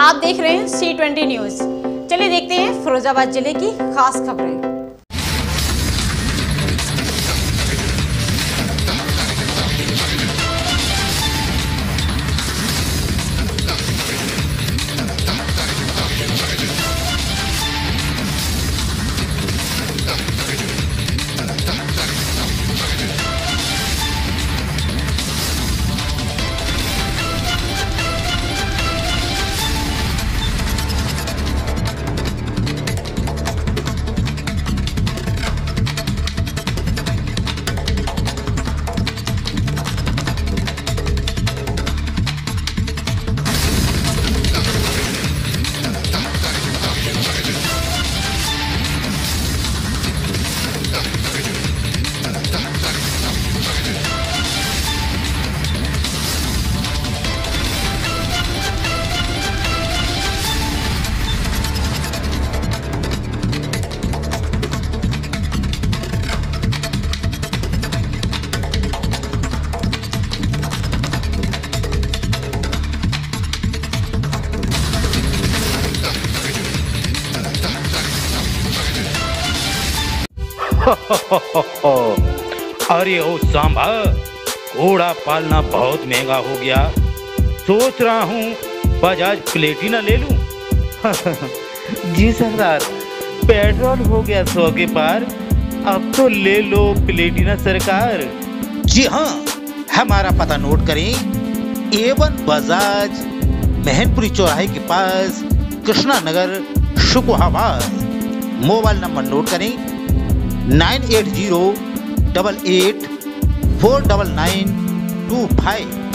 आप देख रहे हैं सी ट्वेंटी न्यूज़। चलिए देखते हैं फिरोजाबाद ज़िले की खास खबरें। अरे ओ सांभा, घोड़ा पालना बहुत महँगा हो गया। सोच रहा हूँ बजाज प्लेटिना ले लूँ। जी सरदार पेट्रोल हो गया सौ के पार, अब तो ले लो प्लेटिना सरकार। जी हाँ हमारा पता नोट करें। एवन बजाज, महनपुरी चौराहे के पास Krishna Nagar, Shikohabad. Mobile number note करें। Nine eight zero double eight four double nine two five.